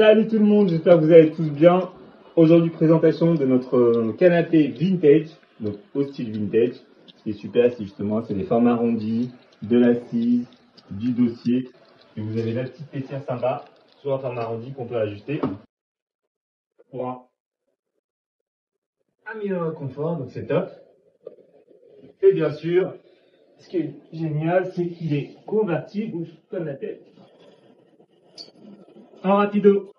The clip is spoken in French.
Salut tout le monde, j'espère que vous allez tous bien. Aujourd'hui, présentation de notre euh, canapé vintage, donc au style vintage. Ce qui est super, c'est justement, c'est des formes arrondies, de l'assise, du dossier. Et vous avez la petite pétière sympa sur un format arrondi qu'on peut ajuster pour un, un meilleur confort, donc c'est top. Et bien sûr, ce qui est génial, c'est qu'il est convertible, comme la tête, partido